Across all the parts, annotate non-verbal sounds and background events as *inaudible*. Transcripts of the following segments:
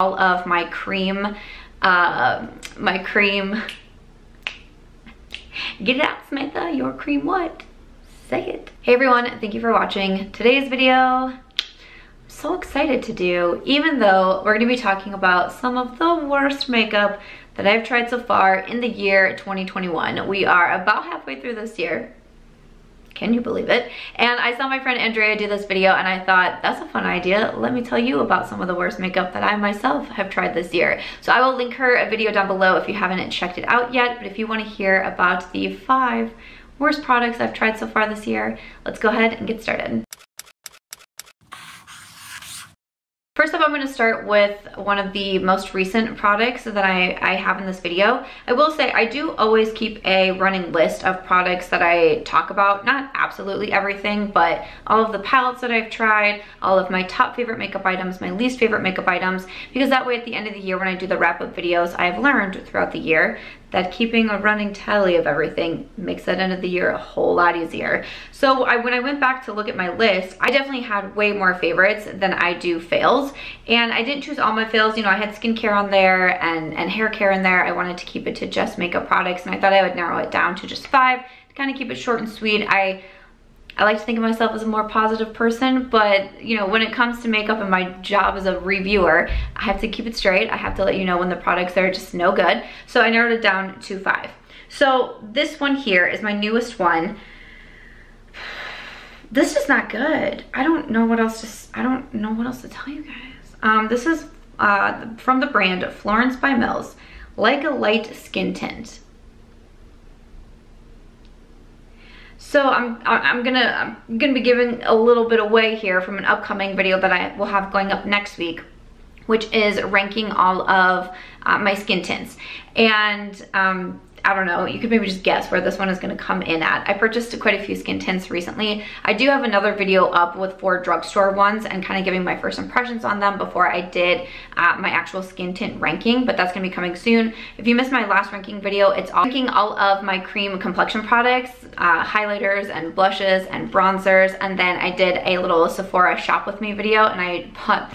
all of my cream, uh, my cream, get it out Samantha, your cream what? Say it. Hey everyone, thank you for watching today's video. so excited to do, even though we're gonna be talking about some of the worst makeup that I've tried so far in the year 2021. We are about halfway through this year. Can you believe it? And I saw my friend Andrea do this video and I thought, that's a fun idea. Let me tell you about some of the worst makeup that I myself have tried this year. So I will link her a video down below if you haven't checked it out yet. But if you wanna hear about the five worst products I've tried so far this year, let's go ahead and get started. First up, I'm gonna start with one of the most recent products that I, I have in this video. I will say I do always keep a running list of products that I talk about. Not absolutely everything, but all of the palettes that I've tried, all of my top favorite makeup items, my least favorite makeup items, because that way at the end of the year when I do the wrap up videos, I've learned throughout the year that keeping a running tally of everything makes that end of the year a whole lot easier. So I, when I went back to look at my list, I definitely had way more favorites than I do fails. And I didn't choose all my fails. You know, I had skincare on there and, and hair care in there. I wanted to keep it to just makeup products. And I thought I would narrow it down to just five to kind of keep it short and sweet. I I like to think of myself as a more positive person, but you know, when it comes to makeup and my job as a reviewer, I have to keep it straight. I have to let you know when the products are just no good. So I narrowed it down to five. So this one here is my newest one. *sighs* This is not good. I don't know what else to, I don't know what else to tell you guys. Um, this is uh, from the brand Florence by Mills, like a light skin tint. So I'm, I'm gonna, I'm gonna be giving a little bit away here from an upcoming video that I will have going up next week which is ranking all of uh, my skin tints. And um, I don't know, you could maybe just guess where this one is gonna come in at. I purchased quite a few skin tints recently. I do have another video up with four drugstore ones and kind of giving my first impressions on them before I did uh, my actual skin tint ranking, but that's gonna be coming soon. If you missed my last ranking video, it's all ranking all of my cream complexion products, uh, highlighters and blushes and bronzers, and then I did a little Sephora shop with me video and I bought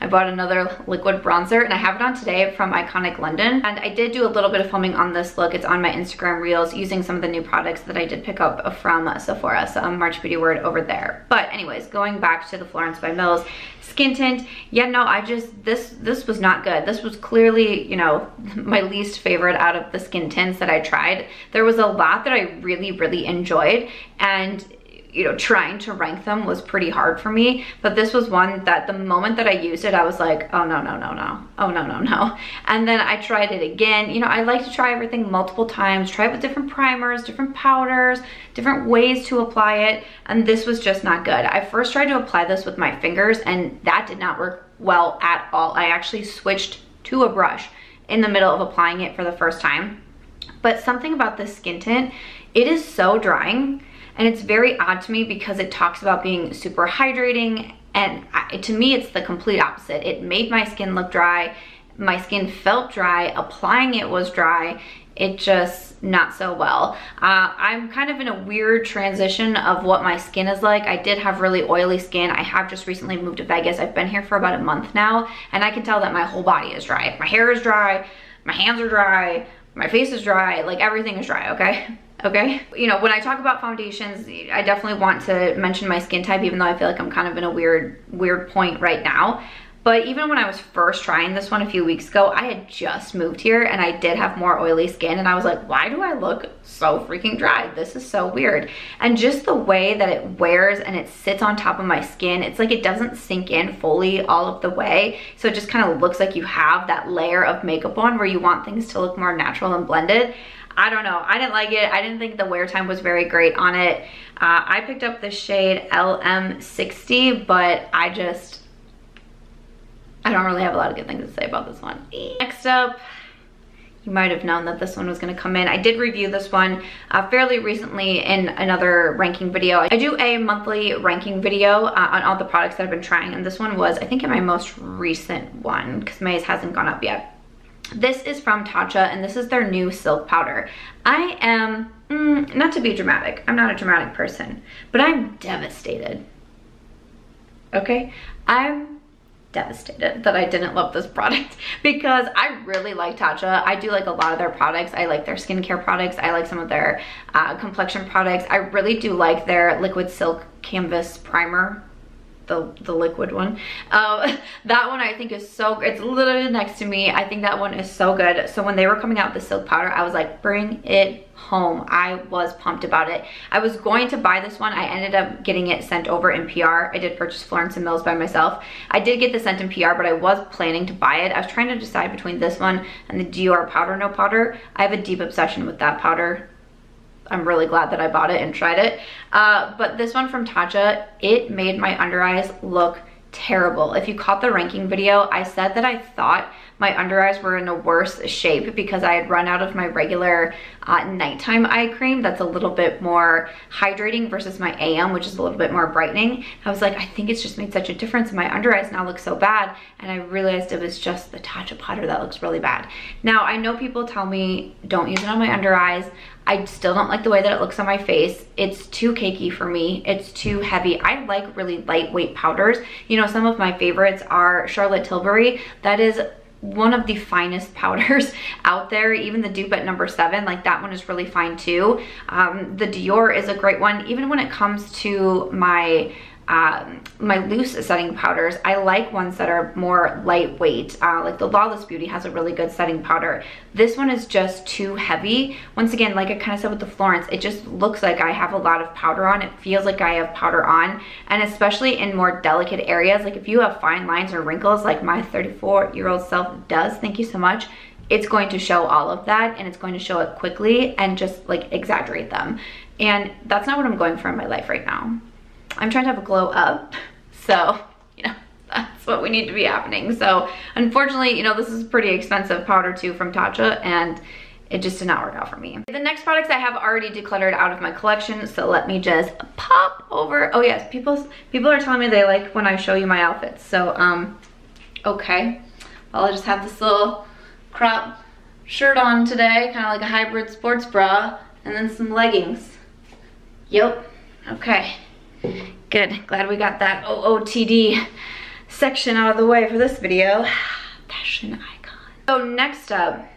I bought another liquid bronzer and I have it on today from Iconic London. And I did do a little bit of filming on this look. It's on my Instagram Reels using some of the new products that I did pick up from Sephora. So I'm March Beauty Word over there. But anyways, going back to the Florence by Mills skin tint. Yeah, no, I just, this, this was not good. This was clearly, you know, *laughs* my least favorite out of the skin tints that I tried. There was a lot that I really, really enjoyed. And you know, trying to rank them was pretty hard for me. But this was one that the moment that I used it, I was like, oh no, no, no, no. Oh no, no, no. *laughs* And then I tried it again. You know, I like to try everything multiple times, try it with different primers, different powders, different ways to apply it. And this was just not good. I first tried to apply this with my fingers and that did not work well at all. I actually switched to a brush in the middle of applying it for the first time. But something about this skin tint, it is so drying and it's very odd to me because it talks about being super hydrating and I, to me it's the complete opposite. It made my skin look dry. My skin felt dry. Applying it was dry. It just not so well. Uh, I'm kind of in a weird transition of what my skin is like. I did have really oily skin. I have just recently moved to Vegas. I've been here for about a month now and I can tell that my whole body is dry. My hair is dry, my hands are dry, my face is dry, like everything is dry, okay? *laughs* okay? You know, when I talk about foundations, I definitely want to mention my skin type, even though I feel like I'm kind of in a weird, weird point right now. But even when I was first trying this one a few weeks ago, I had just moved here and I did have more oily skin and I was like, why do I look so freaking dry? This is so weird. And just the way that it wears and it sits on top of my skin, it's like it doesn't sink in fully all of the way. So it just kind of looks like you have that layer of makeup on where you want things to look more natural and blended. I don't know. I didn't like it. I didn't think the wear time was very great on it. Uh, I picked up the shade LM60, but I just, I don't really have a lot of good things to say about this one. Next up, you might have known that this one was gonna come in. I did review this one uh, fairly recently in another ranking video. I do a monthly ranking video uh, on all the products that I've been trying and this one was, I think in my most recent one because May's hasn't gone up yet. This is from Tatcha and this is their new silk powder. I am, mm, not to be dramatic, I'm not a dramatic person, but I'm devastated. Okay? I'm devastated that I didn't love this *laughs* product because I really like Tatcha. I do like a lot of their products. I like their skincare products. I like some of their uh, complexion products. I really do like their Liquid Silk Canvas Primer the, the liquid one. Um, *laughs* that one I think is so, it's literally next to me. I think that one is so good. So when they were coming out with the silk powder, I was like, bring it home. I was pumped about it. I was going to buy this one. I ended up getting it sent over in PR. I did purchase Florence and Mills by myself. I did get the sent in PR, but I was planning to buy it. I was trying to decide between this one and the Dior Powder No Powder. I have a deep obsession with that powder. I'm really glad that I bought it and tried it. Uh, but this one from Tatcha, it made my under eyes look terrible. If you caught the ranking video, I said that I thought my under eyes were in a worse shape because I had run out of my regular uh, nighttime eye cream that's a little bit more hydrating versus my AM, which is a little bit more brightening. I was like, I think it's just made such a difference and my under eyes now look so bad. And I realized it was just the Tatcha powder that looks really bad. Now, I know people tell me don't use it on my under eyes. I still don't like the way that it looks on my face. It's too cakey for me. It's too heavy. I like really lightweight powders. You know, some of my favorites are Charlotte Tilbury. That is one of the finest *laughs* powders out there even the dupe at number seven like that one is really fine too um, the Dior is a great one even when it comes to my um, my loose setting powders, I like ones that are more lightweight. Uh, like the Lawless Beauty has a really good setting powder. This one is just too heavy. Once again, like I kind of said with the Florence, it just looks like I have a lot of powder on. It feels like I have powder on. And especially in more delicate areas, like if you have fine lines or wrinkles like my 34 year old self does, thank you so much it's going to show all of that and it's going to show it quickly and just like exaggerate them. And that's not what I'm going for in my life right now. I'm trying to have a glow up. *laughs* So, you know, that's what we need to be happening. So unfortunately, you know, this is pretty expensive powder too from Tatcha and it just did not work out for me. The next products I have already decluttered out of my collection, so let me just pop over. Oh yes, people people are telling me they like when I show you my outfits. So um, okay. Well, I just have this little crop shirt on today, kind of like a hybrid sports bra, and then some leggings. Yep, okay. Good, glad we got that OOTD section out of the way for this video. Fashion icon. So next up,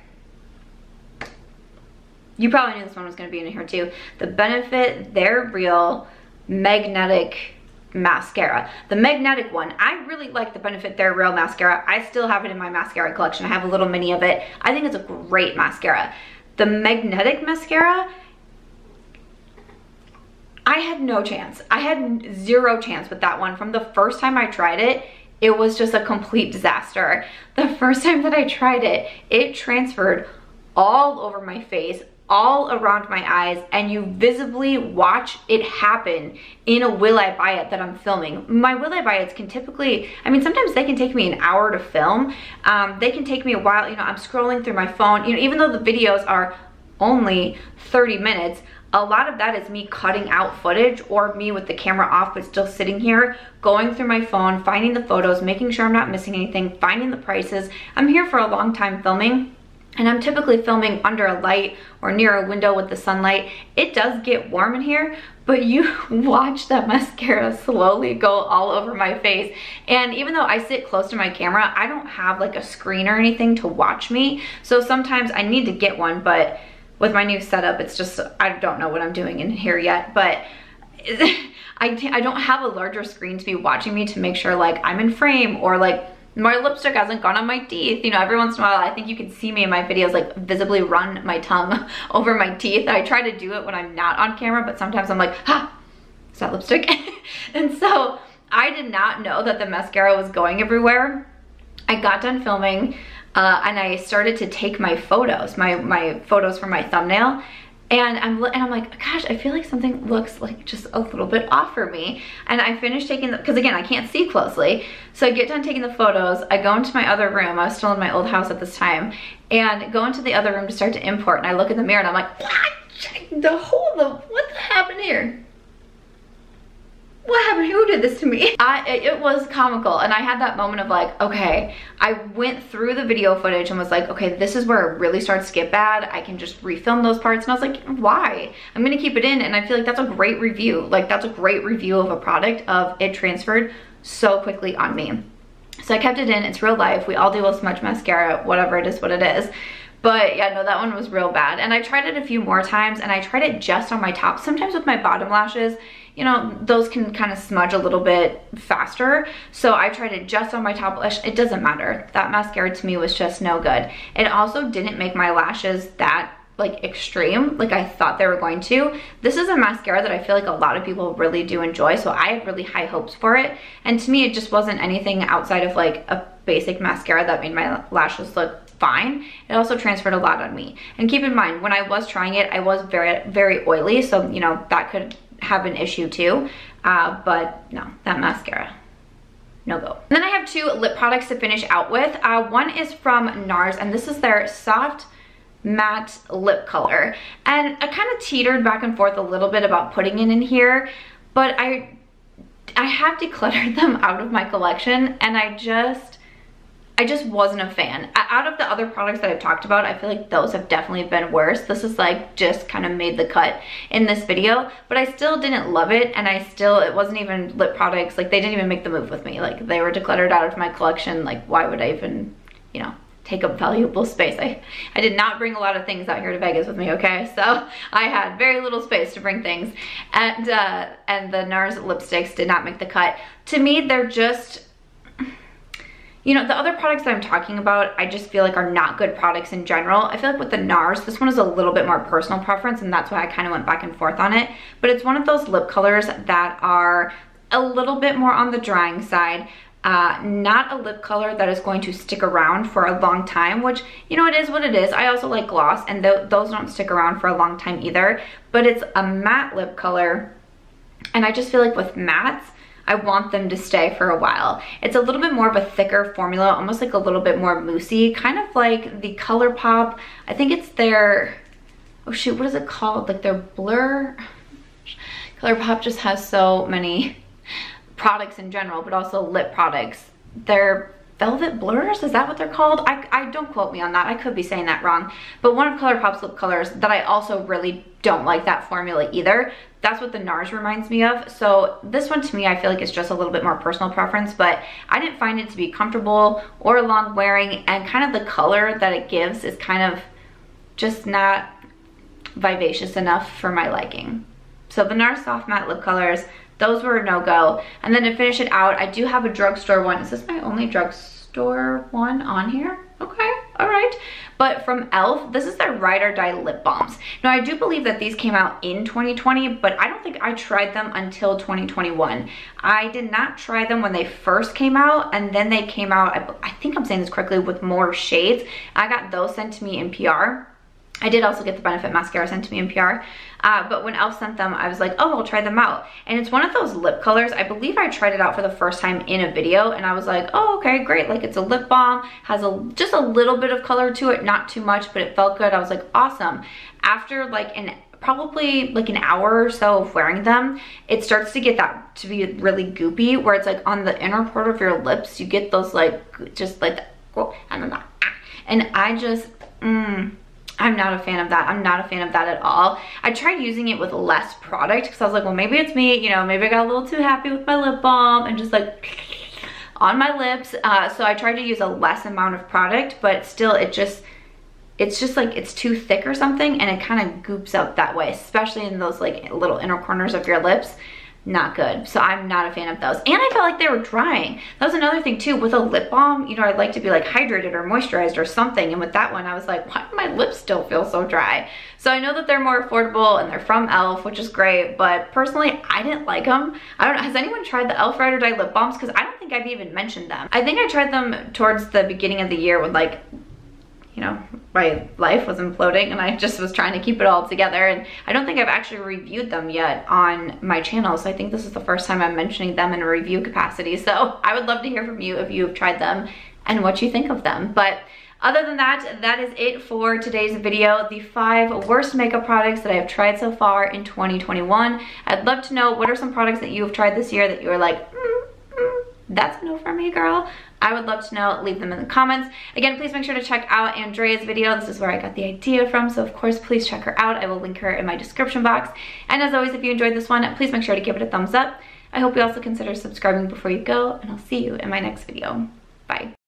you probably knew this one was gonna be in here too. The Benefit They're Real Magnetic mascara. The magnetic one, I really like the Benefit They're Real mascara. I still have it in my mascara collection. I have a little mini of it. I think it's a great mascara. The magnetic mascara, I had no chance. I had zero chance with that one. From the first time I tried it, it was just a complete disaster. The *laughs* first time that I tried it, it transferred all over my face, all around my eyes, and you visibly watch it happen in a Will I Buy It that I'm filming. My Will I Buy It's can typically, I mean, sometimes they can take me an hour to film. Um, they can take me a while, you know, I'm scrolling through my phone, you know, even though the videos are only 30 minutes, a lot of that is me cutting out footage or me with the camera off but still sitting here going through my phone finding the photos making sure i'm not missing anything finding the prices i'm here for a long time filming and I'm typically filming under a light or near a window with the sunlight. It does get warm in here, but you *laughs* watch that mascara slowly go all over my face. And even though I sit close to my camera, I don't have like a screen or anything to watch me. So sometimes I need to get one, but with my new setup, it's just, I don't know what I'm doing in here yet, but *laughs* I, I don't have a larger screen to be watching me to make sure like I'm in frame or like my lipstick hasn't gone on my teeth. You know, every once in a while, I think you can see me in my videos like visibly run my tongue *laughs* over my teeth. I try to do it when I'm not on camera, but sometimes I'm like, ha, is that lipstick? *laughs* and so I did not know that the mascara was going everywhere. I got done filming uh, and I started to take my photos, my, my photos for my thumbnail. And I'm, and I'm like, gosh, I feel like something looks like just a little bit off for me. And I finished taking the, because again, I can't see closely. So I get done taking the photos. I go into my other room. I was still in my old house at this time. And go into the other room to start to import. And I look in the mirror and I'm like, what? The whole, the, what happened here? What happened? Who did this to me? *laughs* I, it was comical and I had that moment of like, okay, I went through the video footage and was like, okay, this is where it really starts to get bad. I can just refilm those parts. And I was like, why? I'm gonna keep it in and I feel like that's a great review. Like that's a great review of a product of it transferred so quickly on me. So I kept it in, it's real life. We all deal with smudge mascara, whatever it is, what it is. But yeah, no, that one was real bad. And I tried it a few more times and I tried it just on my top. Sometimes with my bottom lashes, you know, those can kind of smudge a little bit faster. So I tried it just on my top lash. It doesn't matter. That mascara to me was just no good. It also didn't make my lashes that like extreme like I thought they were going to. This is a mascara that I feel like a lot of people really do enjoy so I had really high hopes for it and to me it just wasn't anything outside of like a basic mascara that made my lashes look fine. It also transferred a lot on me. And keep in mind, when I was trying it, I was very, very oily. So, you know, that could have an issue too. Uh, but no, that mascara, no go. And then I have two lip products to finish out with. Uh, one is from NARS and this is their Soft Matte Lip Color. And I kind of teetered back and forth a little bit about putting it in here, but I, I have *laughs* decluttered them out of my collection and I just, I just wasn't a fan. Out of the other products that I've talked about, I feel like those have definitely been worse. This is like just kind of made the cut in this video, but I still didn't love it and I still, it wasn't even lip products, like they didn't even make the move with me. Like they were decluttered out of my collection, like why would I even, you know, take up valuable space. I, I did not bring a lot of things out here to Vegas with me, okay? *laughs* So I had very little space to bring things. And, uh, and the NARS lipsticks did not make the cut. To me, they're just, you know, the other products that I'm talking about, I just feel like are not good products in general. I feel like with the NARS, this one is a little bit more personal preference and that's why I kind of went back and forth on it. But it's one of those lip colors that are a little bit more on the drying side. Uh, not a lip color that is going to stick around for a long time, which, you know, it is what it is. I also like gloss and th those don't stick around for a long time either, but it's a matte lip color. And I just feel like with mattes, I want them to stay for a while. It's a little bit more of a thicker formula, almost like a little bit more moussey, kind of like the ColourPop. I think it's their, oh shoot, what is it called? Like their Blur? *sighs* ColourPop just has so many *laughs* products in general, but also lip products. Their velvet blurs? Is that what they're called? I, I don't quote me on that. I could be saying that wrong. But one of ColourPop's lip colors that i also really don't like that formula either. That's what the NARS reminds me of. So this one to me i feel like it's just a little bit more personal preference but i didn't find it to be comfortable or long wearing and kind of the color that it gives is kind of just not vivacious enough for my liking. So the NARS soft matte lip colors those were a no-go. And then to finish it out, I do have a drugstore one. Is this my only drugstore one on here? Okay, all right. But from e.l.f., this is their Ride or Die Lip Balms. Now, I do believe that these came out in 2020, but I don't think I tried them until 2021. I did not try them when they first came out, and then they came out, I, I think I'm saying this correctly, with more shades. I got those sent to me in PR. I did also get the Benefit Mascara sent to me in PR. Uh, but when e.l.f. sent them, I was like, oh, I'll try them out. And it's one of those lip colors. I believe I tried it out for the first time in a video and I was like, oh, okay, great. Like it's a lip balm, has a just a little bit of color to it, not too much, but it felt good. I was like, awesome. After like an probably like an hour or so of wearing them, it starts to get that to be really goopy where it's like on the inner part of your lips, you get those like, just like, and I just, mmm I'm not a fan of that. I'm not a fan of that at all. I tried using it with less product because I was like, well, maybe it's me. You know, maybe I got a little too happy with my lip balm and just like on my lips. Uh, so I tried to use a less amount of product, but still it just, it's just like it's too thick or something and it kind of goops up that way, especially in those like little inner corners of your lips not good. So I'm not a fan of those. And I felt like they were drying. That was another thing too. With a lip balm, you know, I'd like to be like hydrated or moisturized or something. And with that one, I was like, why do my lips still feel so dry? So I know that they're more affordable and they're from e.l.f., which is great. But personally, I didn't like them. I don't know. Has anyone tried the e.l.f. Ride or Die lip balms? Because I don't think I've even mentioned them. I think I tried them towards the beginning of the year with like you know, my life was imploding and I just was trying to keep it all together. And I don't think I've actually reviewed them yet on my channel. So I think this is the first time I'm mentioning them in a review capacity. So I would love to hear from you if you've tried them and what you think of them. But other than that, that is it for today's video. The five worst makeup products that I have tried so far in 2021. I'd love to know what are some products that you have tried this year that you were like, mm, that's a no for me, girl. I would love to know, leave them in the comments. Again, please make sure to check out Andrea's video. This is where I got the idea from, so of course, please check her out. I will link her in my description box. And as always, if you enjoyed this one, please make sure to give it a thumbs up. I hope you also consider subscribing before you go, and I'll see you in my next video. Bye.